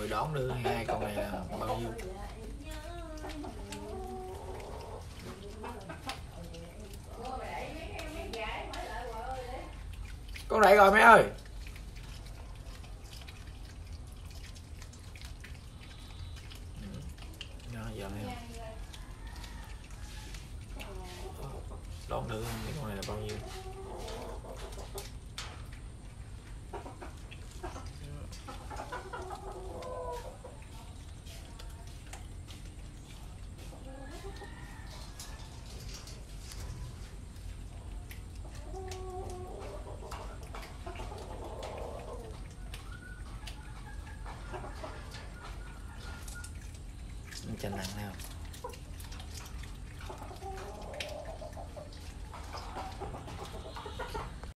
người đón đưa hai con này là bao nhiêu? Con này rồi mẹ ơi. Ừ. Đón được mấy con này là bao nhiêu? Tranh nặng nào.